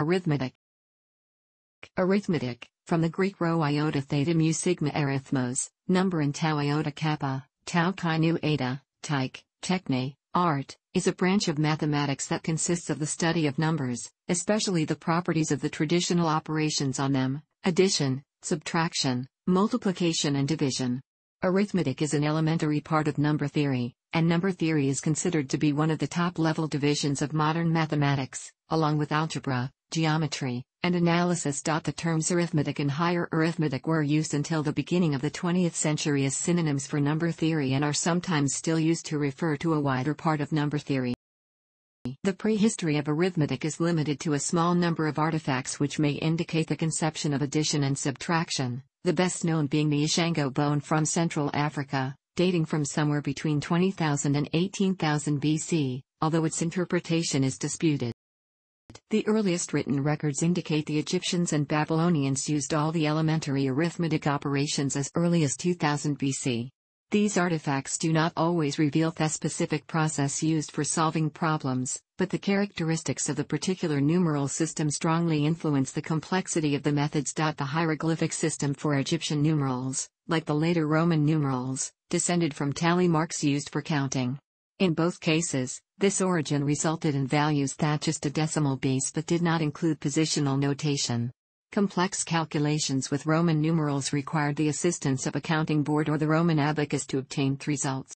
Arithmetic Arithmetic, from the Greek rho iota theta mu sigma arithmos, number and tau iota kappa, tau chi nu eta, tyche, techne, art, is a branch of mathematics that consists of the study of numbers, especially the properties of the traditional operations on them, addition, subtraction, multiplication and division. Arithmetic is an elementary part of number theory, and number theory is considered to be one of the top-level divisions of modern mathematics, along with algebra, geometry, and analysis. The terms arithmetic and higher arithmetic were used until the beginning of the 20th century as synonyms for number theory and are sometimes still used to refer to a wider part of number theory. The prehistory of arithmetic is limited to a small number of artifacts which may indicate the conception of addition and subtraction, the best known being the Ishango bone from Central Africa, dating from somewhere between 20,000 and 18,000 BC, although its interpretation is disputed. The earliest written records indicate the Egyptians and Babylonians used all the elementary arithmetic operations as early as 2000 BC. These artifacts do not always reveal the specific process used for solving problems, but the characteristics of the particular numeral system strongly influence the complexity of the methods. The hieroglyphic system for Egyptian numerals, like the later Roman numerals, descended from tally marks used for counting. In both cases, this origin resulted in values that just a decimal base but did not include positional notation. Complex calculations with Roman numerals required the assistance of a counting board or the Roman abacus to obtain results.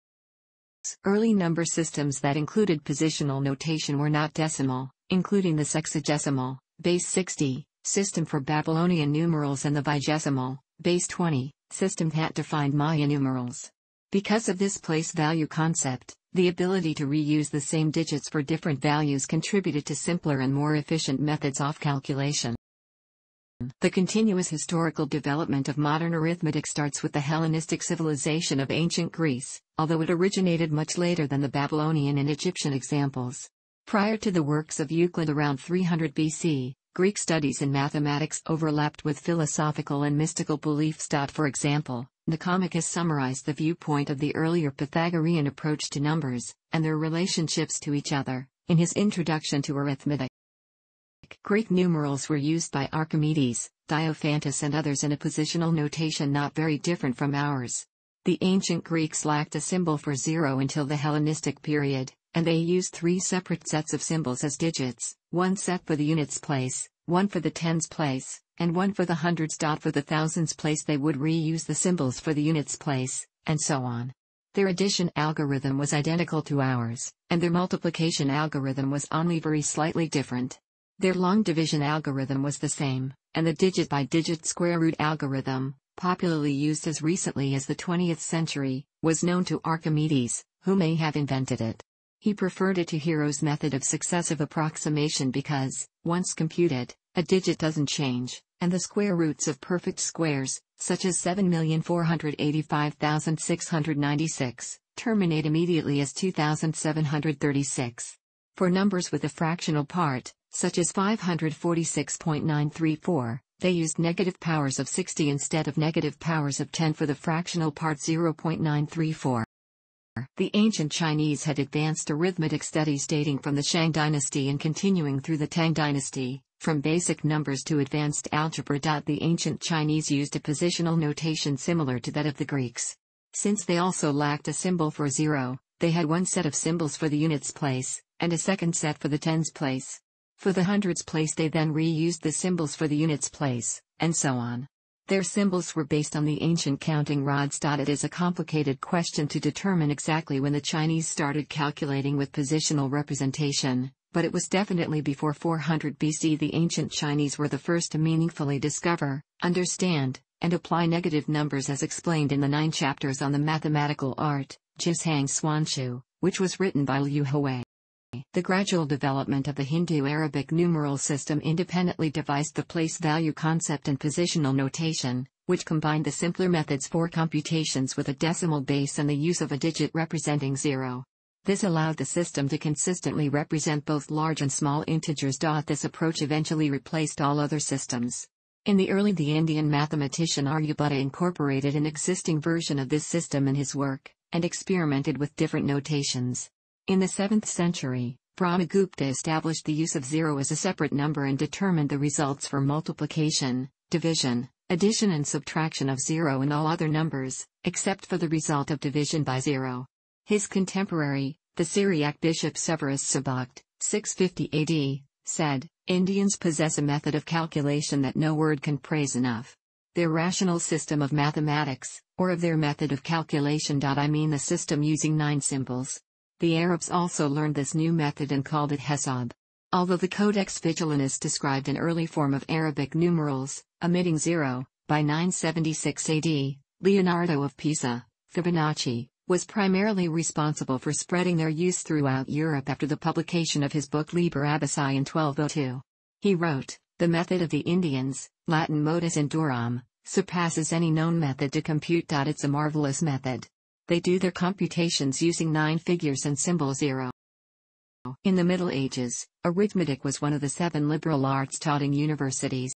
Early number systems that included positional notation were not decimal, including the sexagesimal, base 60, system for Babylonian numerals and the vigesimal, base 20, system that defined Maya numerals. Because of this place value concept, the ability to reuse the same digits for different values contributed to simpler and more efficient methods of calculation. The continuous historical development of modern arithmetic starts with the Hellenistic civilization of ancient Greece, although it originated much later than the Babylonian and Egyptian examples. Prior to the works of Euclid around 300 BC, Greek studies in mathematics overlapped with philosophical and mystical beliefs. For example, Nicomachus summarized the viewpoint of the earlier Pythagorean approach to numbers, and their relationships to each other, in his Introduction to Arithmetic. Greek numerals were used by Archimedes, Diophantus and others in a positional notation not very different from ours. The ancient Greeks lacked a symbol for zero until the Hellenistic period, and they used three separate sets of symbols as digits, one set for the units place, one for the tens place, and one for the hundreds. For the thousands place they would reuse the symbols for the units place, and so on. Their addition algorithm was identical to ours, and their multiplication algorithm was only very slightly different. Their long division algorithm was the same, and the digit-by-digit square root algorithm, popularly used as recently as the 20th century, was known to Archimedes, who may have invented it. He preferred it to Hero's method of successive approximation because, once computed, a digit doesn't change, and the square roots of perfect squares, such as 7,485,696, terminate immediately as 2,736. For numbers with a fractional part, such as 546.934, they used negative powers of 60 instead of negative powers of 10 for the fractional part 0.934. The ancient Chinese had advanced arithmetic studies dating from the Shang dynasty and continuing through the Tang dynasty, from basic numbers to advanced algebra. The ancient Chinese used a positional notation similar to that of the Greeks. Since they also lacked a symbol for zero, they had one set of symbols for the units place, and a second set for the tens place. For the hundreds place they then reused the symbols for the units place, and so on. Their symbols were based on the ancient counting rods. It is a complicated question to determine exactly when the Chinese started calculating with positional representation, but it was definitely before 400 BC. The ancient Chinese were the first to meaningfully discover, understand, and apply negative numbers as explained in the nine chapters on the mathematical art, Jiuzhang Suanshu, which was written by Liu Hui. The gradual development of the Hindu-Arabic numeral system independently devised the place value concept and positional notation, which combined the simpler methods for computations with a decimal base and the use of a digit representing zero. This allowed the system to consistently represent both large and small integers. This approach eventually replaced all other systems. In the early the Indian mathematician Aryabhatta incorporated an existing version of this system in his work, and experimented with different notations. In the 7th century, Brahmagupta established the use of zero as a separate number and determined the results for multiplication, division, addition and subtraction of zero and all other numbers, except for the result of division by zero. His contemporary, the Syriac bishop Severus Sebokht, 650 AD, said, Indians possess a method of calculation that no word can praise enough. Their rational system of mathematics, or of their method of calculation. I mean the system using nine symbols. The Arabs also learned this new method and called it Hesab. Although the Codex Vigilanus described an early form of Arabic numerals, omitting zero, by 976 AD, Leonardo of Pisa, Fibonacci, was primarily responsible for spreading their use throughout Europe after the publication of his book Liber Abaci in 1202. He wrote, The method of the Indians, Latin modus indorum, surpasses any known method to compute. It's a marvelous method. They do their computations using nine figures and symbol zero. In the Middle Ages, arithmetic was one of the seven liberal arts taught in universities.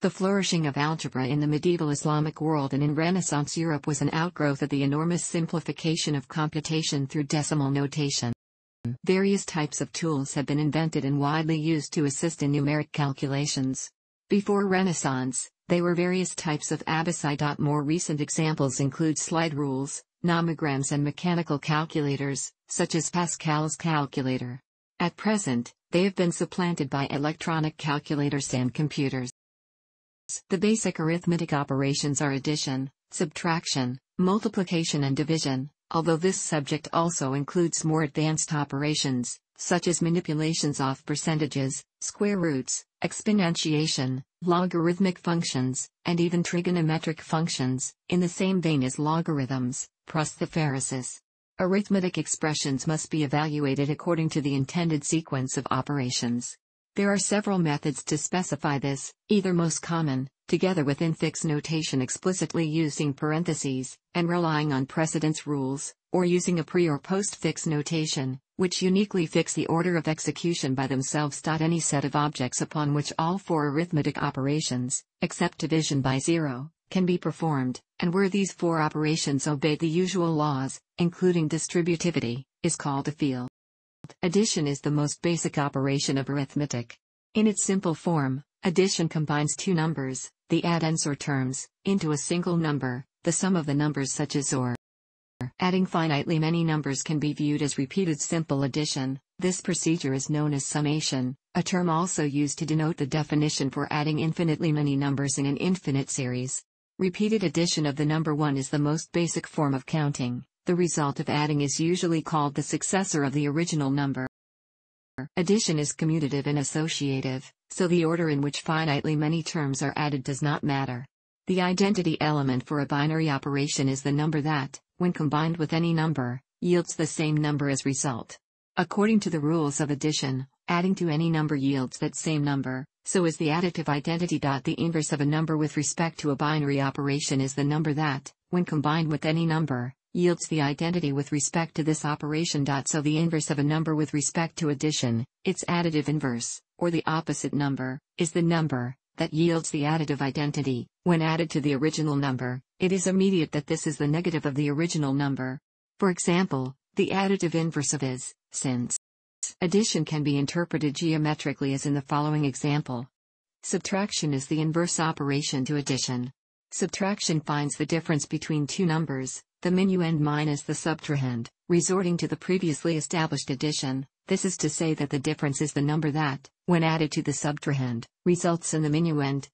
The flourishing of algebra in the medieval Islamic world and in Renaissance Europe was an outgrowth of the enormous simplification of computation through decimal notation. Various types of tools have been invented and widely used to assist in numeric calculations. Before Renaissance, they were various types of abaci. More recent examples include slide rules, nomograms and mechanical calculators, such as Pascal's calculator. At present, they have been supplanted by electronic calculators and computers. The basic arithmetic operations are addition, subtraction, multiplication and division, although this subject also includes more advanced operations, such as manipulations of percentages, square roots, exponentiation, logarithmic functions, and even trigonometric functions, in the same vein as logarithms, prosthaphaeresis. Arithmetic expressions must be evaluated according to the intended sequence of operations. There are several methods to specify this, either most common, together with infix notation explicitly using parentheses, and relying on precedence rules, or using a pre or post-fix notation, which uniquely fix the order of execution by themselves. Any set of objects upon which all four arithmetic operations, except division by zero, can be performed, and where these four operations obey the usual laws, including distributivity, is called a field. Addition is the most basic operation of arithmetic. In its simple form, addition combines two numbers, the addends or terms, into a single number, the sum of the numbers such as or. Adding finitely many numbers can be viewed as repeated simple addition. This procedure is known as summation, a term also used to denote the definition for adding infinitely many numbers in an infinite series. Repeated addition of the number 1 is the most basic form of counting. The result of adding is usually called the successor of the original number. Addition is commutative and associative, so the order in which finitely many terms are added does not matter. The identity element for a binary operation is the number that, when combined with any number, yields the same number as result. According to the rules of addition, adding to any number yields that same number, so is the additive identity. The inverse of a number with respect to a binary operation is the number that, when combined with any number, yields the identity with respect to this operation. So the inverse of a number with respect to addition, its additive inverse, or the opposite number, is the number that yields the additive identity, when added to the original number, it is immediate that this is the negative of the original number. For example, the additive inverse of is, since. Addition can be interpreted geometrically as in the following example. Subtraction is the inverse operation to addition. Subtraction finds the difference between two numbers, the minuend minus the subtrahend, resorting to the previously established addition, this is to say that the difference is the number that, when added to the subtrahend, results in the minuend,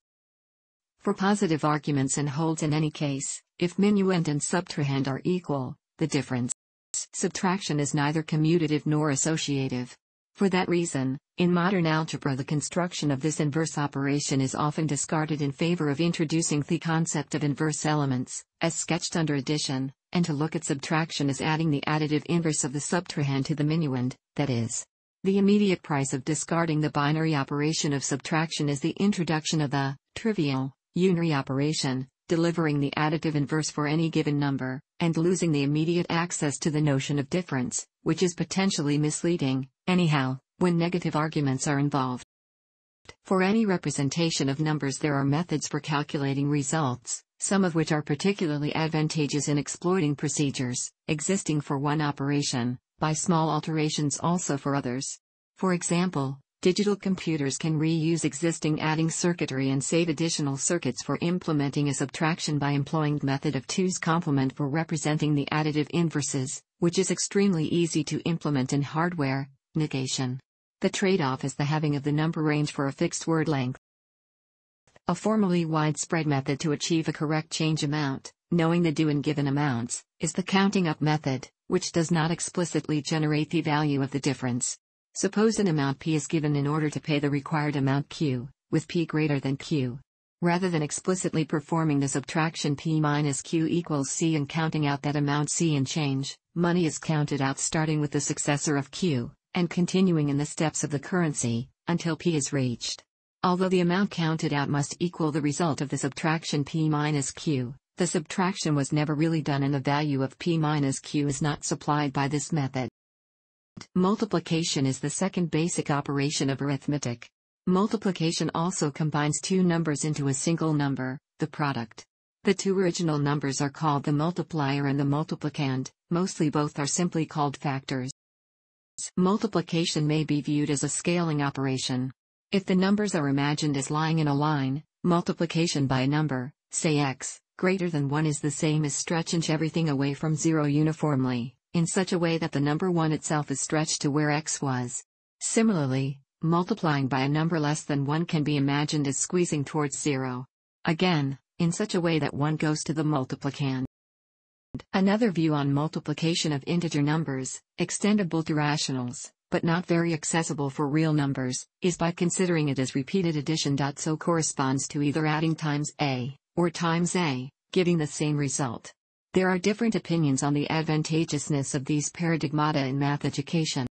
for positive arguments and holds in any case, if minuend and subtrahend are equal, the difference. Subtraction is neither commutative nor associative. For that reason, in modern algebra the construction of this inverse operation is often discarded in favor of introducing the concept of inverse elements, as sketched under addition, and to look at subtraction as adding the additive inverse of the subtrahend to the minuend, that is. The immediate price of discarding the binary operation of subtraction is the introduction of the trivial unary operation, delivering the additive inverse for any given number, and losing the immediate access to the notion of difference, which is potentially misleading, anyhow, when negative arguments are involved. For any representation of numbers there are methods for calculating results, some of which are particularly advantageous in exploiting procedures, existing for one operation, by small alterations also for others. For example, digital computers can reuse existing adding circuitry and save additional circuits for implementing a subtraction by employing the method of 2's complement for representing the additive inverses, which is extremely easy to implement in hardware, negation. The trade-off is the having of the number range for a fixed word length. A formally widespread method to achieve a correct change amount, knowing the due and given amounts, is the counting up method, which does not explicitly generate the value of the difference. Suppose an amount P is given in order to pay the required amount Q, with P greater than Q. Rather than explicitly performing the subtraction P minus Q equals C and counting out that amount C and change, money is counted out starting with the successor of Q, and continuing in the steps of the currency, until P is reached. Although the amount counted out must equal the result of the subtraction P minus Q, the subtraction was never really done and the value of P minus Q is not supplied by this method. Multiplication is the second basic operation of arithmetic. Multiplication also combines two numbers into a single number, the product. The two original numbers are called the multiplier and the multiplicand, mostly both are simply called factors. Multiplication may be viewed as a scaling operation. If the numbers are imagined as lying in a line, multiplication by a number, say x, greater than 1 is the same as stretching everything away from 0 uniformly in such a way that the number 1 itself is stretched to where x was. Similarly, multiplying by a number less than 1 can be imagined as squeezing towards 0. Again, in such a way that 1 goes to the multiplicand. Another view on multiplication of integer numbers, extendable to rationals, but not very accessible for real numbers, is by considering it as repeated addition. So corresponds to either adding times a, or times a, giving the same result. There are different opinions on the advantageousness of these paradigmata in math education.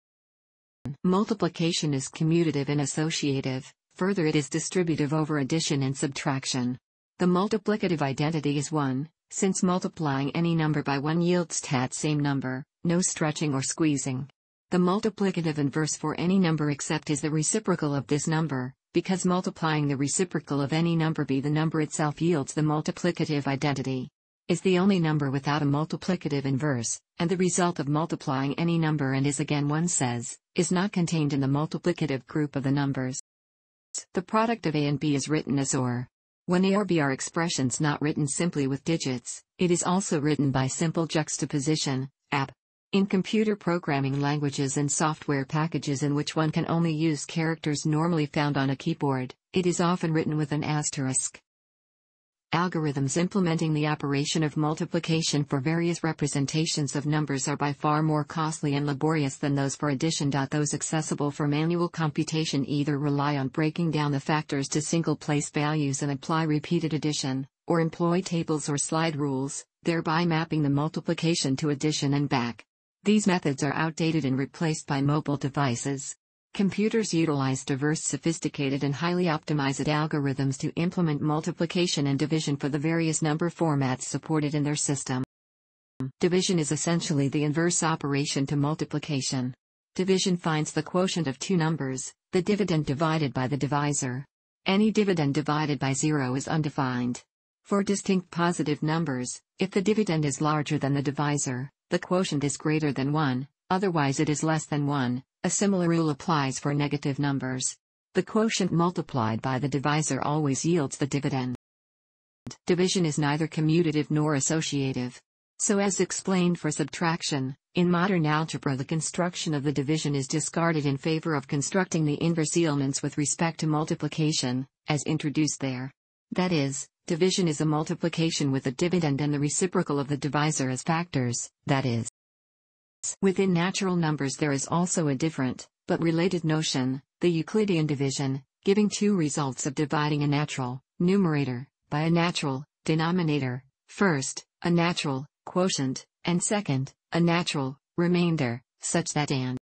Multiplication is commutative and associative, further it is distributive over addition and subtraction. The multiplicative identity is 1, since multiplying any number by 1 yields that same number, no stretching or squeezing. The multiplicative inverse for any number except is the reciprocal of this number, because multiplying the reciprocal of any number by the number itself yields the multiplicative identity is the only number without a multiplicative inverse, and the result of multiplying any number and is again one says, is not contained in the multiplicative group of the numbers. The product of A and B is written as OR. When A or B are expressions not written simply with digits, it is also written by simple juxtaposition. In computer programming languages and software packages in which one can only use characters normally found on a keyboard, it is often written with an asterisk. Algorithms implementing the operation of multiplication for various representations of numbers are by far more costly and laborious than those for addition. Those accessible for manual computation either rely on breaking down the factors to single place values and apply repeated addition, or employ tables or slide rules, thereby mapping the multiplication to addition and back. These methods are outdated and replaced by mobile devices. Computers utilize diverse sophisticated and highly optimized algorithms to implement multiplication and division for the various number formats supported in their system. Division is essentially the inverse operation to multiplication. Division finds the quotient of two numbers, the dividend divided by the divisor. Any dividend divided by zero is undefined. For distinct positive numbers, if the dividend is larger than the divisor, the quotient is greater than 1, otherwise it is less than 1, a similar rule applies for negative numbers. The quotient multiplied by the divisor always yields the dividend. Division is neither commutative nor associative. So as explained for subtraction, in modern algebra the construction of the division is discarded in favor of constructing the inverse elements with respect to multiplication, as introduced there. That is, division is a multiplication with the dividend and the reciprocal of the divisor as factors, that is, Within natural numbers there is also a different, but related notion, the Euclidean division, giving two results of dividing a natural, numerator, by a natural, denominator, first, a natural, quotient, and second, a natural, remainder, such that and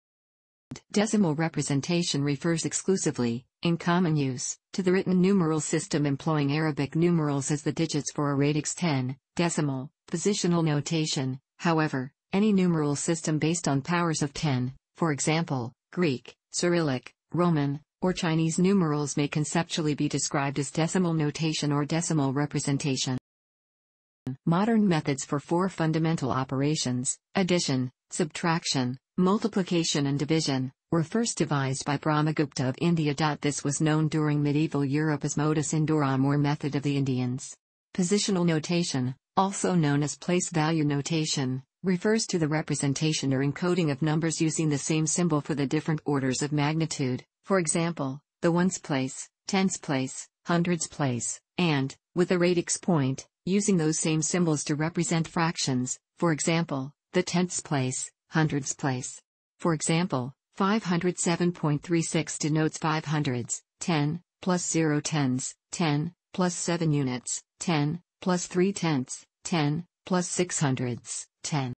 decimal representation refers exclusively, in common use, to the written numeral system employing Arabic numerals as the digits for a radix 10, decimal, positional notation, however, any numeral system based on powers of 10, for example, Greek, Cyrillic, Roman, or Chinese numerals may conceptually be described as decimal notation or decimal representation. Modern methods for four fundamental operations, addition, subtraction, Multiplication and division were first devised by Brahmagupta of India. This was known during medieval Europe as modus indorum or method of the Indians. Positional notation, also known as place value notation, refers to the representation or encoding of numbers using the same symbol for the different orders of magnitude, for example, the ones place, tens place, hundreds place, and, with a radix point, using those same symbols to represent fractions, for example, the tenths place, hundreds place. For example, 507.36 denotes 500s, 10, plus 0 tens, 10, plus 7 units, 10, plus 3 tenths, 10, plus 6 hundredths, 10.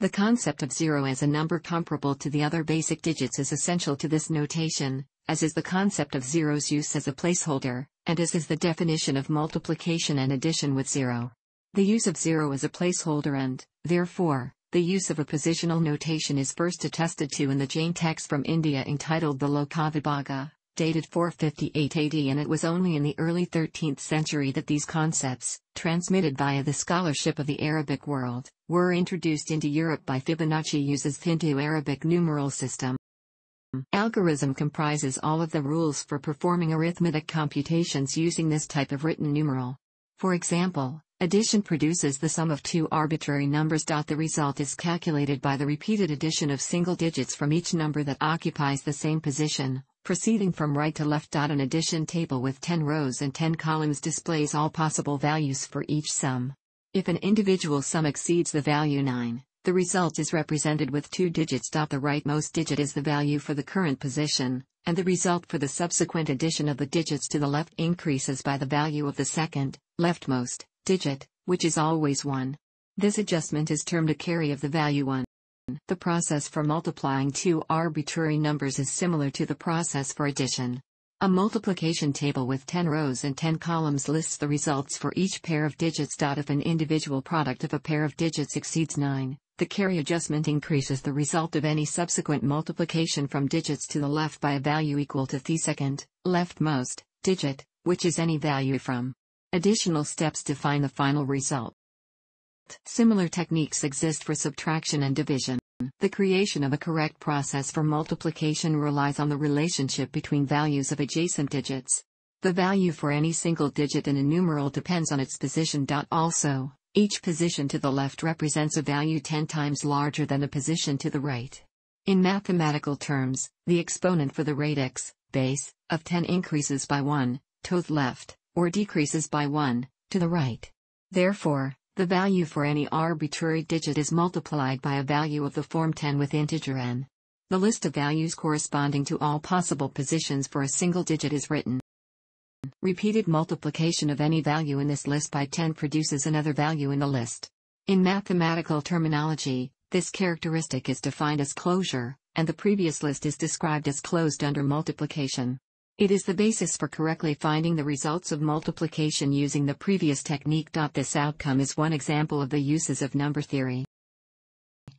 The concept of zero as a number comparable to the other basic digits is essential to this notation, as is the concept of zero's use as a placeholder, and as is the definition of multiplication and addition with zero. The use of zero as a placeholder and, therefore, the use of a positional notation is first attested to in the Jain text from India entitled the Lokavibhaga, dated 458 AD and it was only in the early 13th century that these concepts, transmitted via the scholarship of the Arabic world, were introduced into Europe by Fibonacci uses Hindu-Arabic numeral system. Algorithm comprises all of the rules for performing arithmetic computations using this type of written numeral. For example, Addition produces the sum of two arbitrary numbers. The result is calculated by the repeated addition of single digits from each number that occupies the same position, proceeding from right to left. An addition table with 10 rows and 10 columns displays all possible values for each sum. If an individual sum exceeds the value 9, the result is represented with two digits. The rightmost digit is the value for the current position, and the result for the subsequent addition of the digits to the left increases by the value of the second, leftmost, digit, which is always 1. This adjustment is termed a carry of the value 1. The process for multiplying two arbitrary numbers is similar to the process for addition. A multiplication table with 10 rows and 10 columns lists the results for each pair of digits. If an individual product of a pair of digits exceeds 9, the carry adjustment increases the result of any subsequent multiplication from digits to the left by a value equal to the second, leftmost, digit, which is any value from Additional steps define the final result. Similar techniques exist for subtraction and division. The creation of a correct process for multiplication relies on the relationship between values of adjacent digits. The value for any single digit in a numeral depends on its position. Also, each position to the left represents a value 10 times larger than the position to the right. In mathematical terms, the exponent for the radix, base, of 10 increases by 1, to the left, or decreases by 1, to the right. Therefore, the value for any arbitrary digit is multiplied by a value of the form 10 with integer n. The list of values corresponding to all possible positions for a single digit is written. Repeated multiplication of any value in this list by 10 produces another value in the list. In mathematical terminology, this characteristic is defined as closure, and the previous list is described as closed under multiplication. It is the basis for correctly finding the results of multiplication using the previous technique. This outcome is one example of the uses of number theory.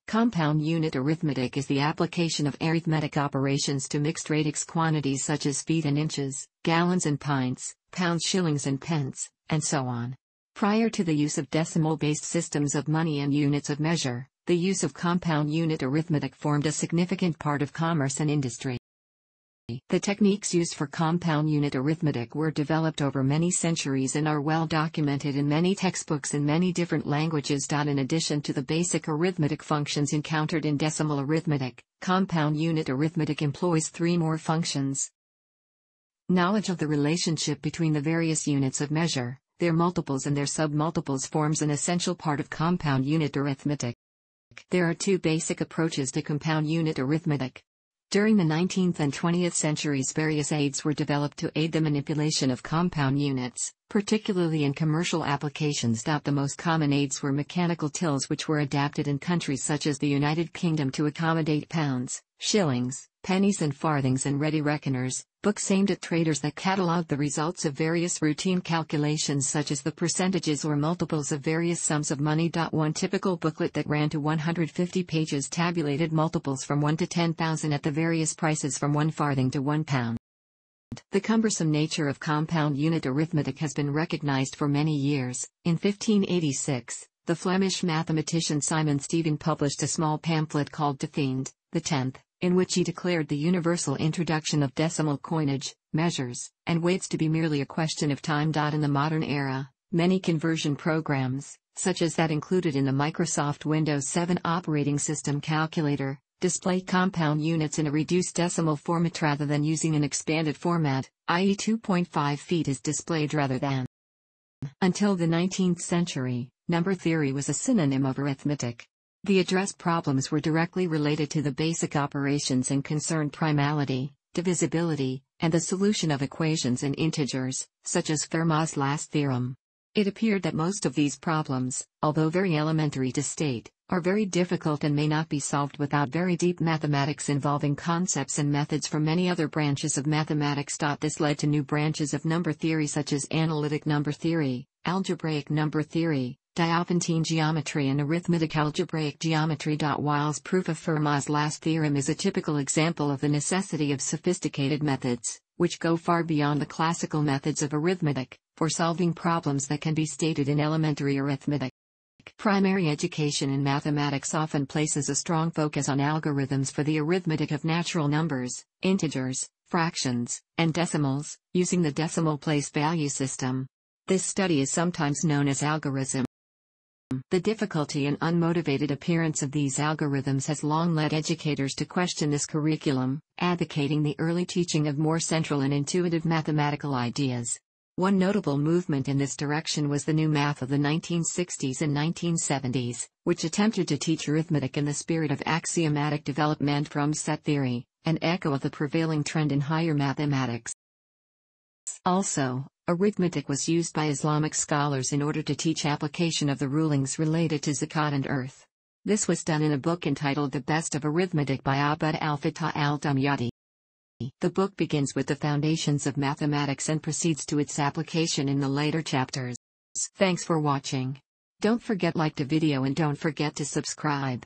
Compound unit arithmetic is the application of arithmetic operations to mixed radix quantities such as feet and inches, gallons and pints, pounds, shillings and pence, and so on. Prior to the use of decimal-based systems of money and units of measure, the use of compound unit arithmetic formed a significant part of commerce and industry. The techniques used for compound unit arithmetic were developed over many centuries and are well documented in many textbooks in many different languages. In addition to the basic arithmetic functions encountered in decimal arithmetic, compound unit arithmetic employs three more functions. Knowledge of the relationship between the various units of measure, their multiples and their submultiples forms an essential part of compound unit arithmetic. There are two basic approaches to compound unit arithmetic. During the 19th and 20th centuries various aids were developed to aid the manipulation of compound units, particularly in commercial applications. The most common aids were mechanical tills which were adapted in countries such as the United Kingdom to accommodate pounds, shillings, pennies and farthings and ready reckoners, books aimed at traders that cataloged the results of various routine calculations such as the percentages or multiples of various sums of money. One typical booklet that ran to 150 pages tabulated multiples from 1 to 10,000 at the various prices from 1 farthing to 1 pound. The cumbersome nature of compound unit arithmetic has been recognized for many years. In 1586, the Flemish mathematician Simon Stevin published a small pamphlet called De Thiende, the 10th, in which he declared the universal introduction of decimal coinage, measures, and weights to be merely a question of time. In the modern era, many conversion programs, such as that included in the Microsoft Windows 7 operating system calculator, display compound units in a reduced decimal format rather than using an expanded format, i.e. 2.5 feet is displayed rather than. Until the 19th century, number theory was a synonym of arithmetic. The address problems were directly related to the basic operations and concerned primality, divisibility, and the solution of equations in integers, such as Fermat's last theorem. It appeared that most of these problems, although very elementary to state, are very difficult and may not be solved without very deep mathematics involving concepts and methods from many other branches of mathematics. This led to new branches of number theory such as analytic number theory, algebraic number theory, Diophantine geometry and arithmetic algebraic geometry. Wiles' proof of Fermat's last theorem is a typical example of the necessity of sophisticated methods, which go far beyond the classical methods of arithmetic, for solving problems that can be stated in elementary arithmetic. Primary education in mathematics often places a strong focus on algorithms for the arithmetic of natural numbers, integers, fractions, and decimals, using the decimal place value system. This study is sometimes known as algorism. The difficulty and unmotivated appearance of these algorithms has long led educators to question this curriculum, advocating the early teaching of more central and intuitive mathematical ideas. One notable movement in this direction was the new math of the 1960s and 1970s, which attempted to teach arithmetic in the spirit of axiomatic development from set theory, an echo of the prevailing trend in higher mathematics. Also, arithmetic was used by Islamic scholars in order to teach application of the rulings related to zakat and irth. This was done in a book entitled The Best of Arithmetic by Abd al-Fattah al-Damyati. The book begins with the foundations of mathematics and proceeds to its application in the later chapters. Thanks for watching. Don't forget like the video and don't forget to subscribe.